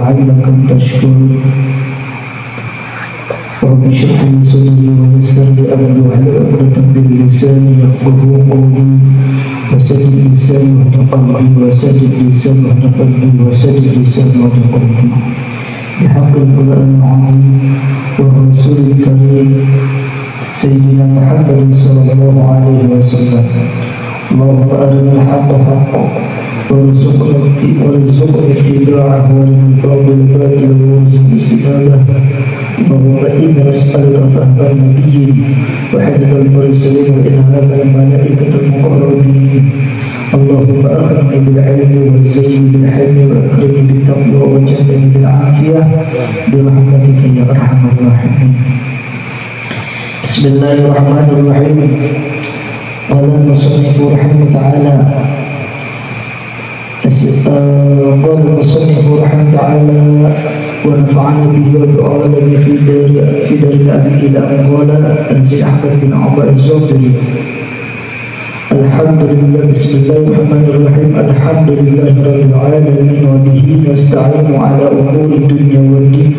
لعلكم تشكرون رب اشرح لي صدري ويسر لي أمري واحلل عقدة من لساني يفقهوا قولي. وسجد لساني واهد قلبي وسجد لساني واهد قلبي وسجد لساني واهد قلبي. بحق القرآن العظيم والرسول الكريم سيدنا محمد صلى الله عليه وسلم. اللهم أرنا الحق حقا. وارزقنا اتباعه ومن فضل الباطل وارزقنا اجتنابه اللهم أنا نسألك فهم النبيين وحفظ المرسلين والانعام الملائكة المقربين. اللهم اغنني بالعلم وزيني بالحلم واكرمني بالتقوى وجنبني بالعافية. برحمتك يا أرحم الراحمين. بسم الله الرحمن الرحيم. قال المصنف رحمه الله تعالى قال المصنف رحمه تعالى ونفعنا به وبعالمه في دار في دار الأمين إلى أن قال أنزل أحمد بن عمر الزهري. الحمد لله بسم الله الرحمن الرحيم. الحمد لله رب العالمين وبه نستعين على أمور الدنيا والدين.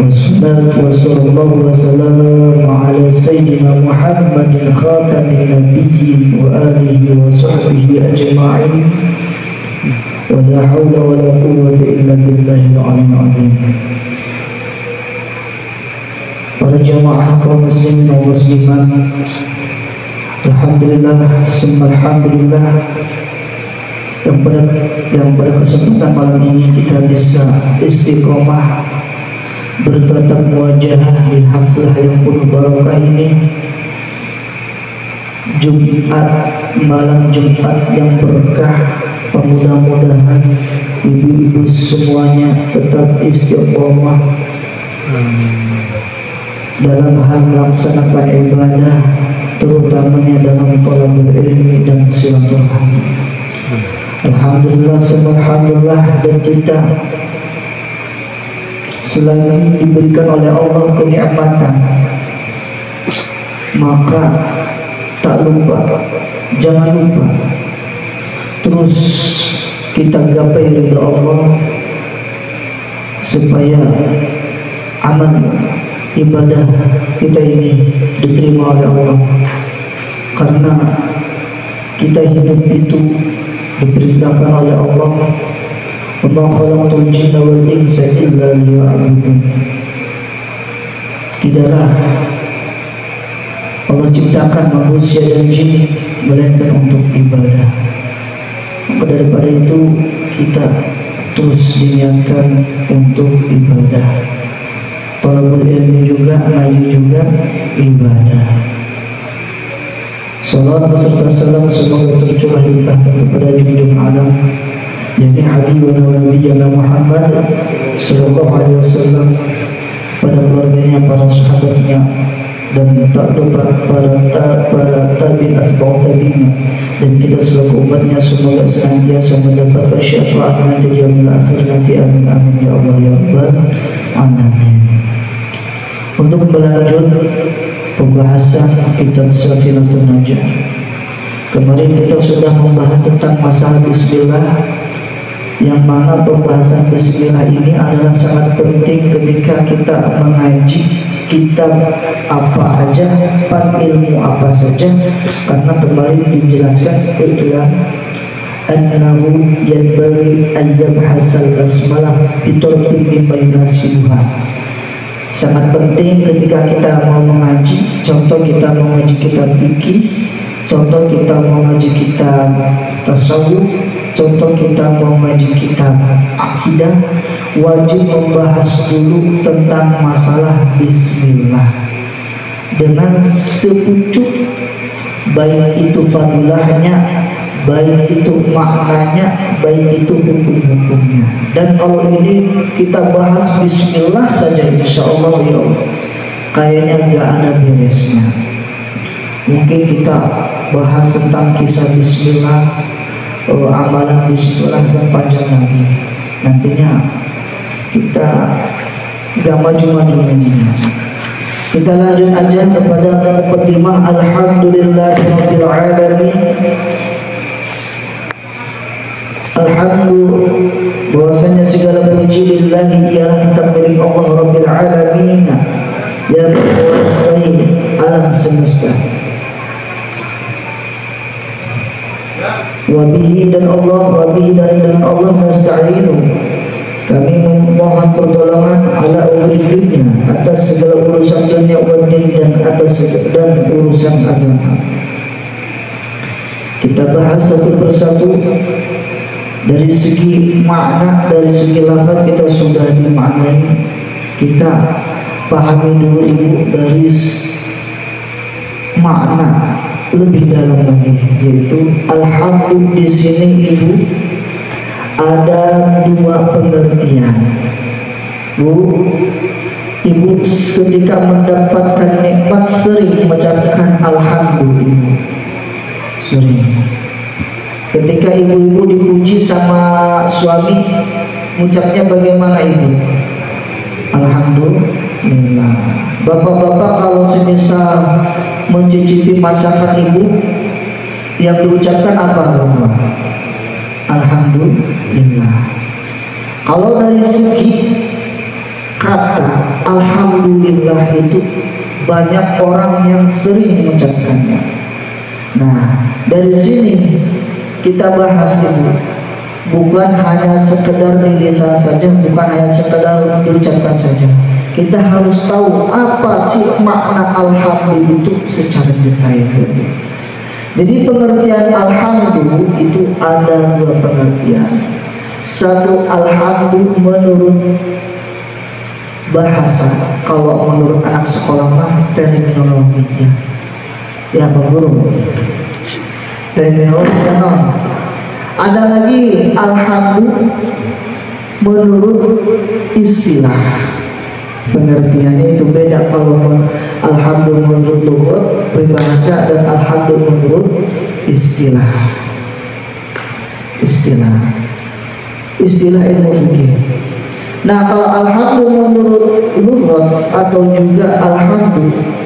والصلاة وصلى الله وسلم على سيدنا محمد خاتم النبيين وآله وصحبه أجمعين. ولا حول ولا قوة إلا بالله العلي العظيم Para jamaah kaum muslimin dan muslimat Alhamdulillah Semua Alhamdulillah yang pada, yang pada kesempatan malam ini kita bisa istiqomah bertatap wajah di haflah yang penuh barakah ini Jumat malam Jumat yang berkah mudah-mudahan ibu-ibu semuanya tetap istiqomah dalam hal melaksanakan ibadah terutamanya dalam tolabul ilmi dan silaturahmi. Alhamdulillah Alhamdulillah dan kita selain diberikan oleh Allah kenikmatan maka tak lupa jangan lupa terus kita gapai ridha Allah supaya amal ibadah kita ini diterima oleh Allah. Karena kita hidup itu diperintahkan oleh Allah Allah khalaqtul jinna wal insa illa liya'budun. Tidaklah Allah ciptakan manusia dan jin melainkan untuk ibadah daripada itu kita terus diniatkan untuk ibadah. Talabul ilmi juga, ngaji juga ibadah. Salam beserta salam semoga tercurah limpahkan kepada junjung alam. Yakni Habibuna wa Nabiyana Muhammad sallallahu alaihi wasallam pada keluarganya, para sahabatnya dan para para tabi'in atba'u tabi'in dan kita selaku umatnya semoga senantiasa mendapatkan syafaat nanti di akhir nanti. Amin amin. Ya Allah ya Rabbal alamin. Untuk melanjut pembahasan kitab Safilatul Najah. Kemarin kita sudah membahas tentang masalah bismillah yang mana pembahasan bismillah ini adalah sangat penting ketika kita mengaji kitab apa aja, pan ilmu apa saja karena kemarin dijelaskan itulah annahu yanbaghi an yabhasal basmalah mimma yunasibuha sangat penting ketika kita mau mengaji contoh kita mau mengaji kitab fikih contoh kita mau mengaji kitab tasawuf contoh kita mau ngaji kitab akidah wajib membahas dulu tentang masalah bismillah. Dengan sepucuk baik itu fadilahnya baik itu maknanya baik itu hukum-hukumnya. Dan kalau ini kita bahas bismillah saja insya Allah ya kayaknya nggak ada beresnya. Mungkin kita bahas tentang kisah bismillah oh, amalan bismillah dan panjang lagi. Nantinya kita nggak maju-maju nantinya kita lanjut aja kepada pertimah Alhamdulillah Rabbil Alamin. Alhamdulillah bahwasanya segala puji lillahi ialah kita milik Allah Rabbil Alamin yang menguasai alam semesta wabihi dan Allah wabihi dan dengan Allah nasta'inu. Kami memohon pertolongan ala umri dunia atas segala urusan dunia dan atas dan urusan agama. Kita bahas satu persatu. Dari segi makna dari segi lafaz kita sudah dimaknai. Kita pahami dulu ibu dari makna lebih dalam lagi yaitu alhamdulillah di sini ibu ada dua pengertian bu ibu ketika mendapatkan nikmat sering mengucapkan alhamdulillah sering Ketika ibu-ibu dipuji sama suami, ucapnya bagaimana ibu? Alhamdulillah. Bapak-bapak kalau semisal mencicipi masakan ibu, yang diucapkan apa bapak? Alhamdulillah. Kalau dari segi kata Alhamdulillah itu banyak orang yang sering mengucapkannya. Nah, dari sini kita bahas ini bukan hanya sekedar di saja, bukan hanya sekedar diucapkan saja. Kita harus tahu apa sih makna alhamdulillah itu secara detail. Jadi pengertian alhamdulillah itu ada dua pengertian. Satu alhamdulillah menurut bahasa. Kalau menurut anak sekolah mah terminologinya. Ya Pak Guru terminologi non ada lagi alhamdulillah menurut istilah pengertiannya itu beda. Kalau alhamdulillah menurut lugat peribahasa dan alhamdulillah menurut istilah. Istilah. Istilah ilmu fikih. Nah kalau alhamdulillah menurut lugat atau juga alhamdulillah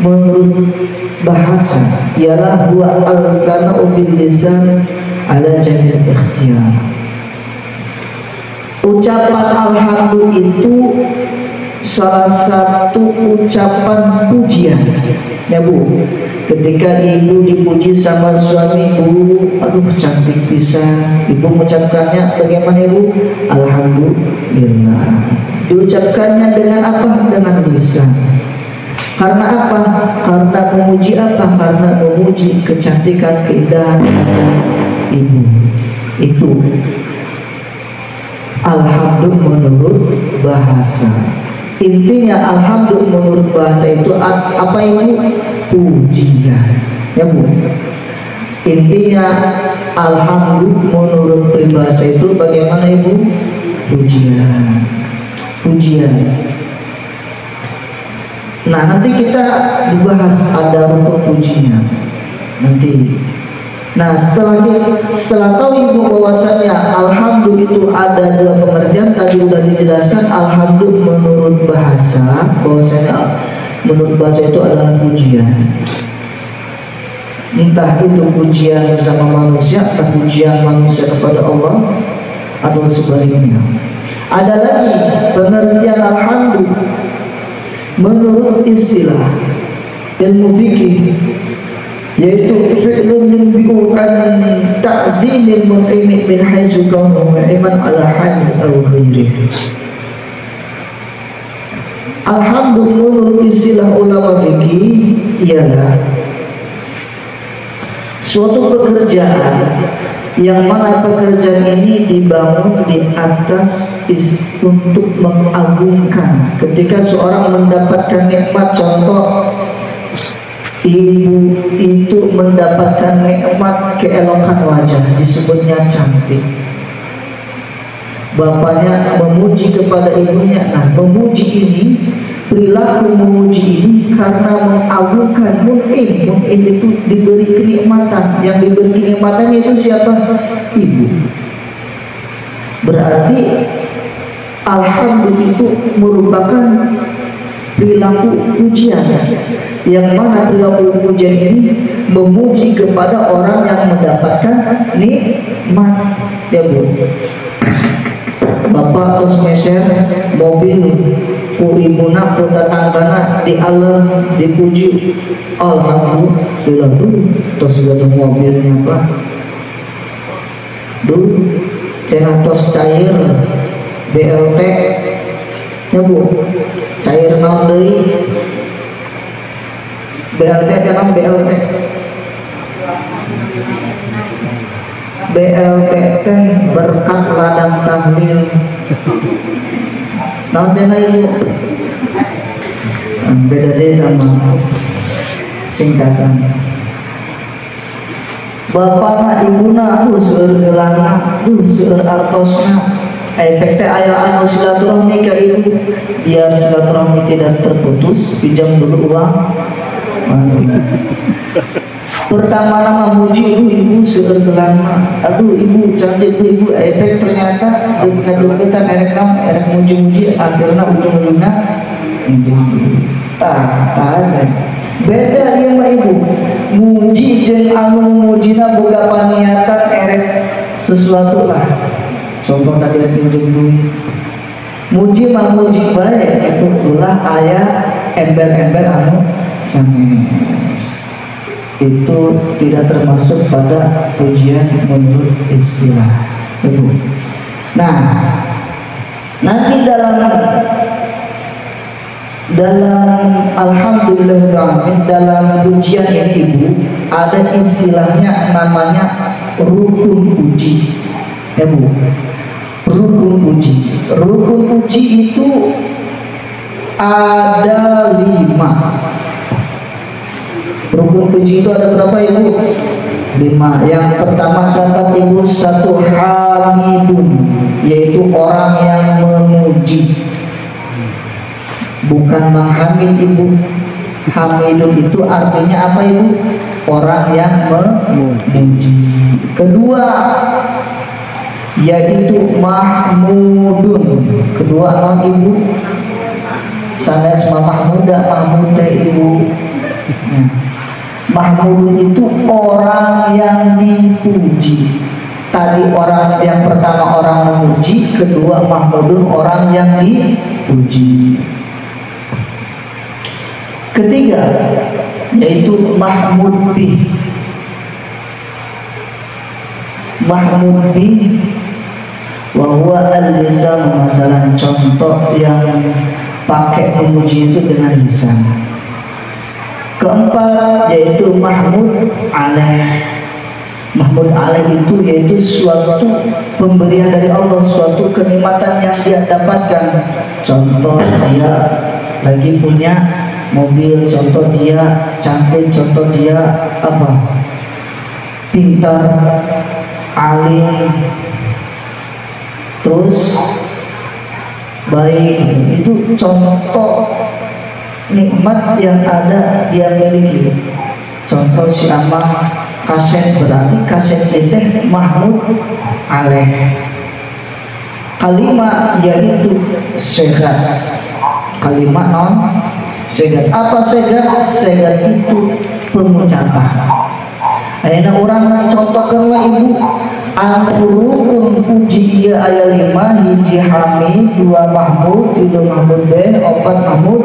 menurut bahasa ialah dua al-sana'u bil lisan ala jami'il ikhtiyar ucapan alhamdulillah itu salah satu ucapan pujian ya bu ketika ibu dipuji sama suami ibu aduh cantik bisa ibu mengucapkannya bagaimana ibu alhamdulillah diucapkannya dengan apa dengan lisan karena apa? Karena memuji apa? Karena memuji kecantikan, keindahan ibu. Itu Alhamdulillah menurut bahasa. Intinya Alhamdulillah menurut bahasa itu apa ini? Pujian. Ya bu. Intinya Alhamdulillah menurut bahasa itu bagaimana ibu? Pujian. Pujian Nah nanti kita dibahas ada rukun pujinya nanti. Nah setelah setelah tahu ibu bahwasanya alhamdulillah itu ada dua pengertian tadi sudah dijelaskan alhamdulillah menurut bahasa bahwasanya menurut bahasa itu adalah pujian. Entah itu pujian sesama manusia atau pujian manusia kepada Allah atau sebaliknya. Ada lagi pengertian alhamdulillah menurut istilah ilmu fikih yaitu fi'lun yunbi'u an ta'dhimil mu'imi min haitsu kaunuhu iman ala hal aw ghairi Alhamdulillah istilah ulama fikih ialah suatu pekerjaan yang mana pekerjaan ini dibangun di atas is, untuk mengagungkan. Ketika seorang mendapatkan nikmat contoh ibu itu mendapatkan nikmat keelokan wajah disebutnya cantik. Bapaknya memuji kepada ibunya. Nah memuji ini perilaku memuji ini karena mengagungkan mun'im mun'im itu diberi kenikmatan. Yang diberi kenikmatan itu siapa? ibu. Berarti Alhamdulillah itu merupakan perilaku pujian. Yang mana perilaku pujian ini memuji kepada orang yang mendapatkan nikmat ya bu. Bapak terus meser mobil ku ibuna ku tetanggana di alam dipuji. Alhamdulillah dulu terus gak mobilnya pak. Dulu cina tos cair BLT ya bu cair naon deui BLT jangan BLT BLT teh berkat ladang tahlil naon cenah ieu beda deh nama singkatan Bapak na ibuna geulana tuh seueur artosna efek aya anu silaturahmi ke ibu. Biar silaturahmi tidak terputus pinjam dulu uang. Pertama nama muji ibu ibu seueur gelama aduh ibu cantik ibu ibu. Efek ternyata dekat-dekatan erek nam erek muji-muji akhirnya ujung-ujungnya tah tah beda dia mah ibu. Muji jeung anu mujina boga paniatan erek sesuatu lah tadi lagi pinjam duit muji mah muji baik itu ulah ayah embel-embel anu sanes itu tidak termasuk pada pujian menurut istilah. Ibu. Nah, nanti dalam dalam alhamdulillah dalam pujian ini ibu ada istilahnya namanya rukun puji. Ya bu rukun puji rukun puji itu ada lima Rukun puji itu ada berapa ibu? Lima. Yang pertama catat ibu satu hamidun, yaitu orang yang memuji. Bukan menghamid ibu. Hamidun itu artinya apa ibu? Orang yang memuji. Kedua, yaitu mahmudun. Kedua non ibu. Sanes mahmuda mahmuda ibu. Ya. Mahmudun itu orang yang dipuji Tadi orang yang pertama orang memuji Kedua Mahmudun orang yang dipuji Ketiga Yaitu Mahmud bih Mahmud bih Wahwa al-lisan masalah contoh yang pakai memuji itu dengan lisan. Keempat yaitu Mahmud Alaih. Mahmud Alaih itu yaitu suatu pemberian dari Allah Suatu kenikmatan yang dia dapatkan. Contoh dia lagi punya mobil Contoh dia cantik Contoh dia apa? Pintar Alim Terus Baik. Itu contoh nikmat yang ada dia miliki contoh si Amang kaset berarti kaset itu Mahmud Aleh. Kalimat yaitu sehat kalimat non sehat apa sehat sehat itu pengucapan Aina orang contohkan ibu. Angkurukun puji iya ayat lima Hiji hamid Dua mahmud Tiga mahmud B Opat mahmud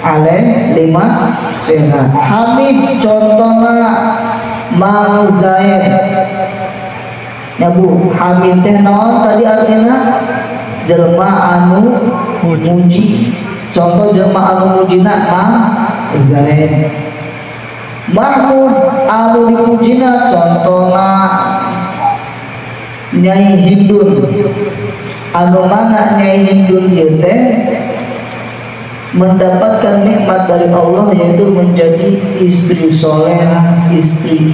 Ale lima sehat. Hamid contohnya Mang Zaid. Ya bu Hamid teh non tadi artinya Jelma anu Muji. Contoh jelma anu mujina Mang Zaid Mahmud anu dipujina contohna Nyai Hindun. Anu mana Nyai Hindun ieu teh? Mendapatkan nikmat dari Allah yaitu menjadi istri soleha, istri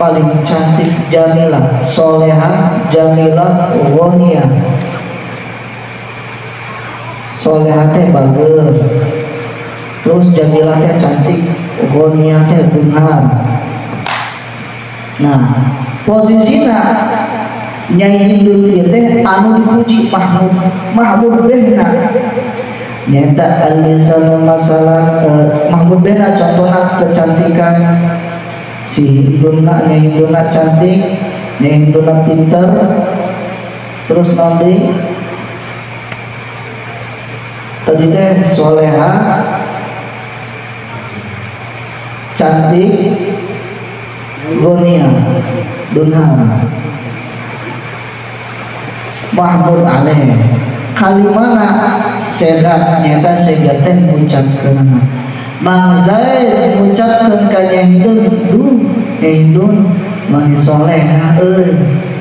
paling cantik Jamilah, soleha, Jamilah, Wonia. Soleha teh bager, terus Jamilah teh cantik, Wonia teh bungan. Nah, posisinya Nyai Hindun teh anu dipuji Mahmud Mahmud Behna. Nyata al masalah uh, Mahmud Bena contohnya kecantikan. Si Hinduna nya Hinduna cantik nya Hinduna pinter. Terus nanti tadi teh soleha cantik Gonia Dunham. Mahmud Aleh. Kalimana sedat nyata segatan mengucapkan Mang Zaid mengucapkan ka Hindun du Hindun mani soleh euy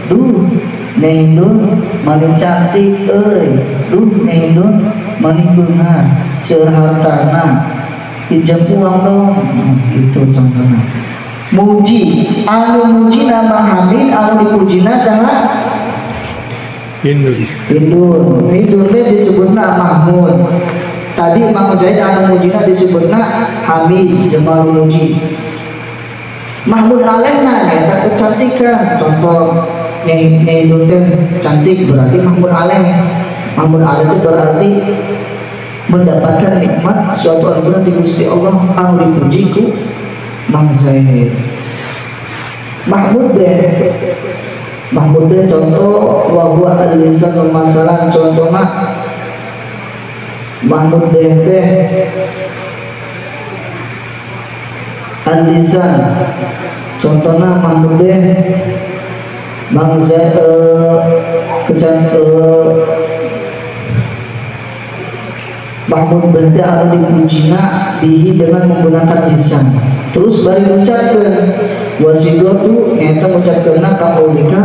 du Hindun mani cantik euy du Hindun mani beungan seueur hartana pinjam uang dong itu contohnya muji anu muji nama hamid anu dipujina sangat. Hindun. Hindun teh disebutna Mahmud. Tadi Imam Zaid anu mujina disebutna Hamid Jamal Muji. Mahmud Alehna eta kecantikan. Contoh nih nih teh cantik berarti Mahmud Aleh. Mahmud Aleh itu berarti mendapatkan nikmat suatu anugerah di Gusti Allah anu dipuji ku Mang Zaid. Mahmud deh Mahmudnya contoh wahwa al-lisan masalah contoh mak Mahmud teh. Al-lisan contohnya Mahmud deh. Uh, kecan uh, Mahmud berarti ada dipujina dihi dengan menggunakan lisan terus baru ucapkan wasidatu nyata ucapkan kaulika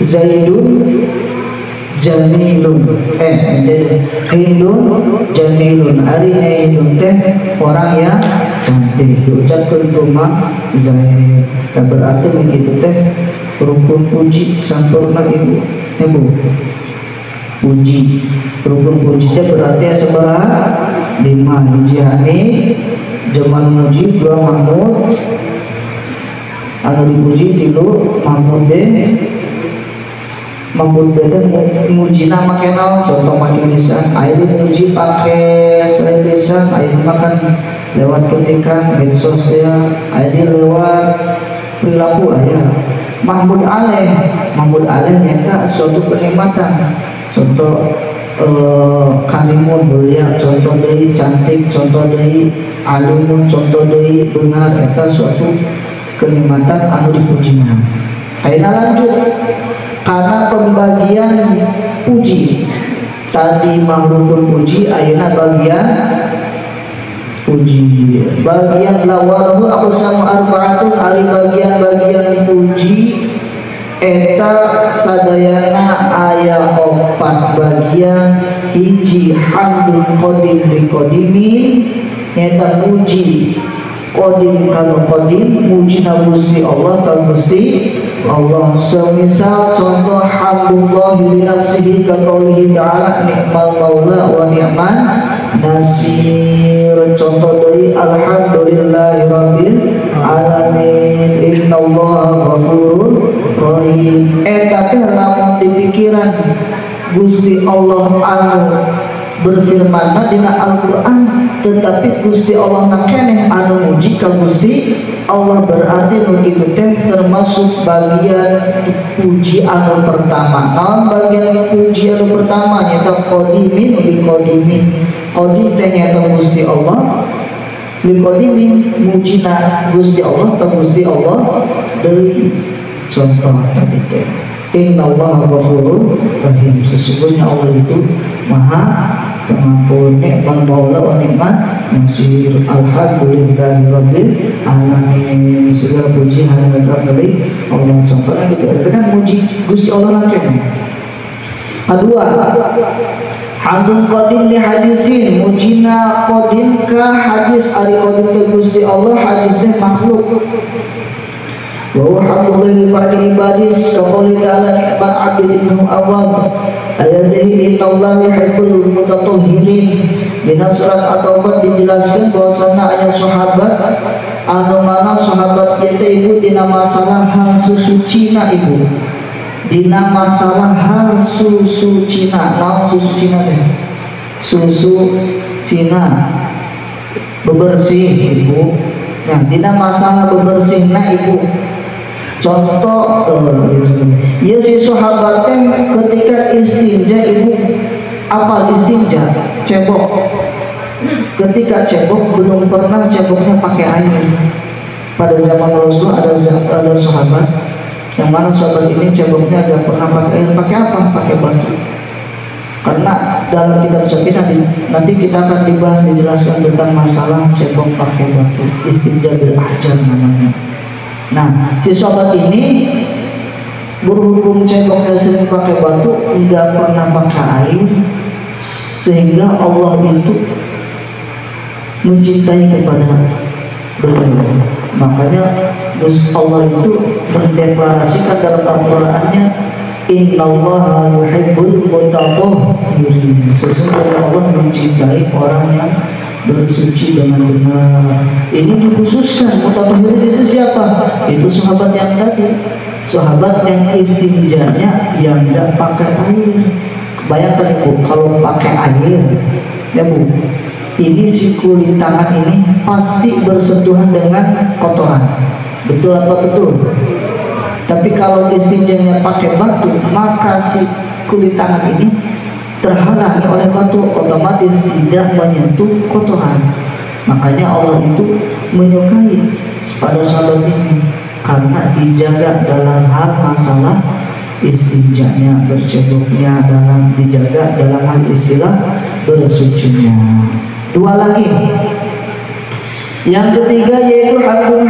Zaidun Jamilun. Eh jadi Hindun Jamilun. Hari Hindun teh orang yang cantik. Diucapkan rumah Zaid. Tak berarti begitu teh. Rukun puji sempurna ibu. Ibu puji rukun puji teh berarti sebelah lima hijani Jamal Muji dua Mahmud. Anu dipuji tilu Mahmud deh. Mahmud beda muji nama kenal. Contoh pakai lisan air muji pakai selain lisan air makan lewat ketikan medsos ya air lewat perilaku ayah Mahmud Aleh. Mahmud Aleh nyata suatu kenikmatan contoh eh, kalimun belia contoh dari cantik contoh dari alumun contoh dari benar eta suatu kenikmatan anu dipujinya Aina lanjut. Karena pembagian puji. Tadi mahrukun puji ayana bagian puji. Bagian lawahu aku sama arbaatun ari bagian-bagian puji eta sadayana ayat opat bagian hiji hamdun kodim di kodimin eta puji kodim kalau kodim muji Gusti Allah kalau Gusti Allah. Semisal contoh hamdulillah li nafsihi ka qoulihi ta'ala nikmal maula wa ni'man nasir Gusti Allah anu berfirman dina Al-Quran tetapi Gusti Allah nakeneh anu muji ka Gusti Allah berarti begitu teh termasuk bagian puji anu pertama. Naon bagian puji anu pertama? Nyata kodimin li kodimin kodim teh nyata Gusti Allah. Li kodimin mujina Gusti Allah ka Gusti Allah. Dari contoh tadi teh Inna Allah ghafurur rahim. Sesungguhnya Allah itu maha pengampun nikmat maula wa nikmat nasir. Alhamdulillahi rabbil alamin. Segala puji hanya bagi Allah. Contohnya gitu itu kan muji Gusti Allah lagi. Kedua Hamdun qadim li hadisin. Mujina qadim ka hadis ari qadim ke Gusti Allah hadisnya makhluk li ba'di ibadis ka qouli ta'ala nikmat abid ibnu awam ayatihi inna Allah yuhibbul mutatahhirin. Dina surat At-Taubah dijelaskan bahwasanya ayat sahabat anu mana sahabat kita ibu dina masalah hal susu Cina ibu dina masalah hal susu Cina. Naon susu Cina deh. Susu Cina. Bebersih ibu. Nah dina masalah bebersih nah ibu contoh uh, ya si sahabatnya ketika istinja ibu apa istinja? Cebok. Ketika cebok belum pernah ceboknya pakai air. Pada zaman Rasul ada ada sahabat yang mana sahabat ini ceboknya agak pernah pakai air. Pakai apa? Pakai batu. Karena dalam kitab suci nanti, nanti kita akan dibahas dijelaskan tentang masalah cebok pakai batu. Istinja bil namanya nah si sahabat ini berhubung ceboknya sering pakai batu enggak pernah pakai air sehingga Allah itu mencintai kepada beliau. Makanya Gus Allah itu mendeklarasikan dalam Al-Qur'annya Allah yuhibbul mutatahhirin Sesungguhnya Allah mencintai orang yang bersuci dengan benar. Ini dikhususkan mutatahhirin itu siapa? Itu sahabat yang tadi. Sahabat yang istinjanya yang tidak pakai air. Bayangkan ibu kalau pakai air Ya bu ini si kulit tangan ini pasti bersentuhan dengan kotoran. Betul apa betul? Tapi kalau istinjanya pakai batu maka si kulit tangan ini terhalangi oleh batu otomatis tidak menyentuh kotoran makanya Allah itu menyukai pada sahabat ini karena dijaga dalam hal masalah istinjanya berceboknya dalam dijaga dalam hal istilah bersucinya Dua lagi. Yang ketiga yaitu hamdul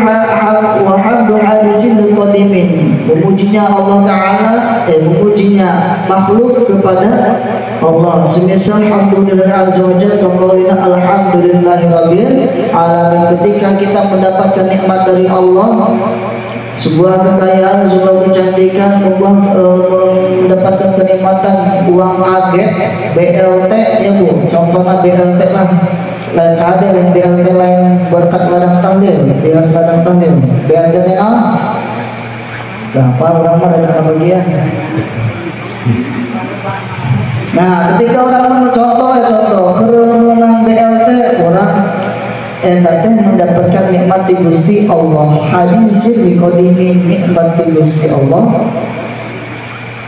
wa hamdul hadisin qadimin. Memujinya Allah Taala, eh, memujinya makhluk kepada Allah. Semisal alhamdulillah azza wa jalla qaulina alhamdulillahirabbil alamin. Ketika kita mendapatkan nikmat dari Allah, sebuah kekayaan, sebuah kecantikan, sebuah uh, mendapatkan kenikmatan uang kaget, BLT ya bu, contohnya BLT lah, lain kade, lain BLT lain berkat ladang tahlil, bias ladang tahlil, BLT TA, berapa orang mana dengan bagian? Nah, ketika orang contoh ya contoh, keremenang BLT orang eta mendapatkan nikmat di Gusti Allah. Hadisir di kodini nikmat di Gusti Allah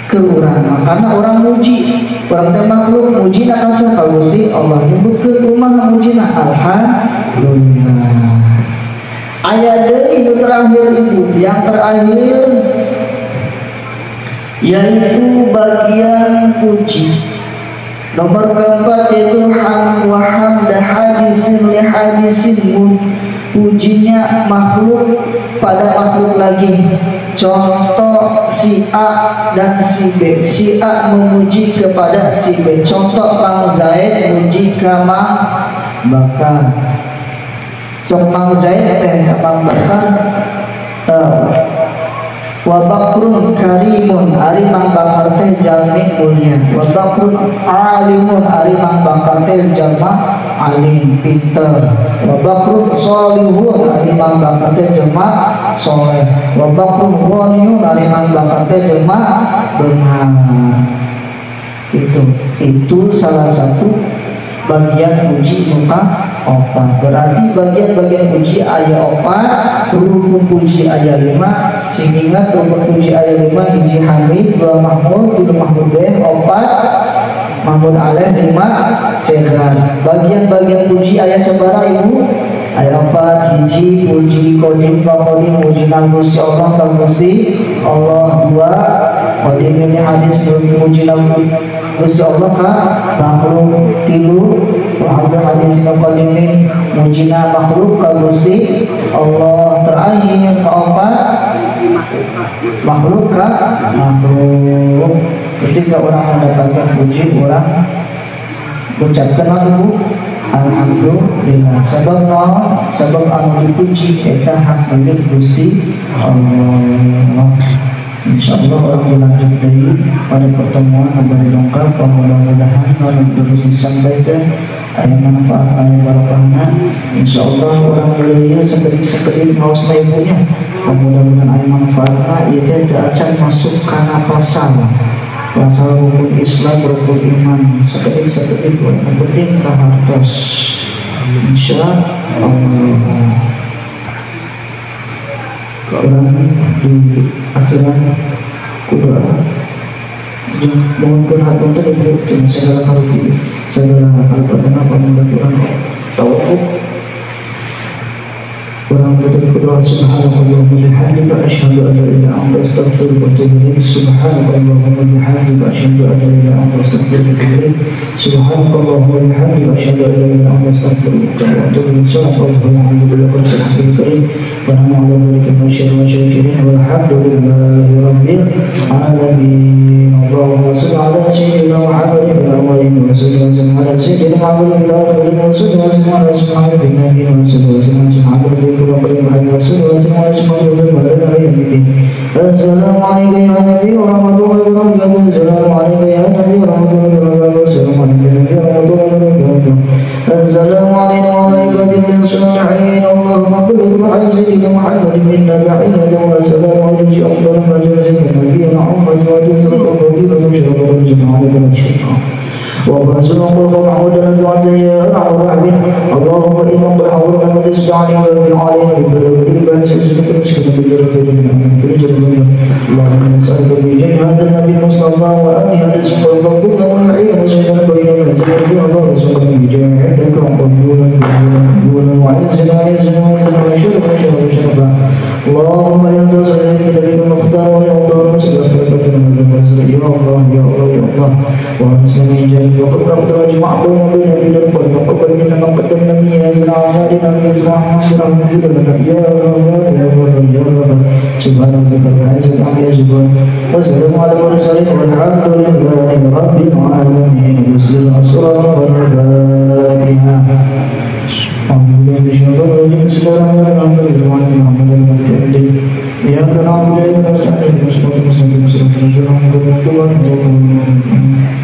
kekurangan karena orang muji orang teh makhluk muji nak kalau Gusti Allah nyebut ke rumah muji nak. Alhamdulillah. Ayat itu terakhir itu yang terakhir yaitu bagian puji Nomor keempat yaitu ham wa hamda hadisin li hadisin. Pujinya makhluk pada makhluk lagi. Contoh si A dan si B. Si A memuji kepada si B. Contoh Bang Zaid memuji ke Mang Bakar. Contoh Bang Zaid teh Bang Bakar uh, karimun ari mang bakar teh jalmi mulia wa bakrun alimun ari mang bakar teh jalma alim pinter. Wa bakrun solihun ari mang bakar teh jelma soleh. Wa bakrun ghaniyun ari mang bakar teh jelma benar. Itu itu salah satu bagian puji muka opat. Berarti bagian-bagian puji ayat opat rukun puji ayat lima. Sehingga rukun puji ayat lima hiji hamid dua mahmud tiga mahmud opat mahmud alaih lima sehat bagian-bagian puji ayat sebarang ibu. Ayat opat hiji puji kodim kodim puji nang Allah kang Allah dua. Qadimin hadis muji Gusti Allah ka makhluk tilu. Wa hadis ka qadimin mujina makhluk ka Gusti Allah terakhir keempat makhluk ka makhluk ketika orang mendapatkan puji orang ucapkan lagu Alhamdulillah sebab Allah sebab anu dipuji kita hak milik Gusti Allah. Insya Allah orang berlanjut dari pada pertemuan kembali lengkap mudah-mudahan orang terus disampaikan ayat manfaat ayat barokahnya. Insya Allah orang mulia sekedik sekedik ngawas ibunya mudah-mudahan ayat manfaatnya ia tidak akan masuk karena pasal pasal rukun Islam rukun iman. Sekedik sekedik yang penting kahartos. Insya Allah. Orang di akhirat kuda yang mohonkan hak untuk ibu segala hal segala hal pada nama pembantuan tawakuf ونعبدك بدعاء سبحانك اللهم بحمدك أشهد أن لا إله أنت أستغفرك وأتوب إليك. سبحانك اللهم بحمدك أشهد أن لا إله أنت أستغفرك وأتوب إليك سبحانك اللهم بحمدك أشهد أن لا إله أنت أستغفرك وأتوب إليك. سبحانك اللهم بحمدك لقد واتوب اليك ونعم على ذلك من شر المشاكلين والحمد لله رب العالمين اللهم صل على سيدنا محمد وسد وسن على سيد الحاضر الآخر وسد وسن على أسماء في النبي وسد وسن على أسماء في الوقت المحل وسد وسن على أسماء في البلد العلمي السلام عليك يا نبي ورحمة الله وبركاته. السلام عليك يا نبي ورحمة الله وبركاته السلام عليك يا نبي ورحمة الله وبركاته السلام علينا وملائكته الصالحين اللهم صل على سيدنا محمد إنك حميد وسلام عليك أفضل ما جزاك نبينا محمد وجزاك الله خيرا وشرفا وجزاك الله خيرا اللهم إنك حولنا من نسألك بجنة النبي المصطفى وآله الاسم والفضل والعلم وسجن بين المجنة الله رسولك بجنة عندك وقبولا قبولا وعزنا اللهم إنك سألك بنبيك المختار المدى يا الله يا الله يا الله ومسلمين جميعا وقد ربنا جمع بين بين في القلب وقبل منا ما قدمنا به يزرع اعمالنا في اسماء مغفرة مغفرة لنا يا غفار يا غفار يا غفار سبحان ربك رب العزة عما يصفون وسلام على المرسلين والحمد لله رب العالمين بسم الصراط الفاتحة أعوذ بالله من الشيطان الرجيم بسم الله الرحمن الرحيم الحمد لله محمد المتقين إياك نعبد وإياك Dios, podemos entender, nos entendemos, nos entendemos, nos entendemos, nos entendemos,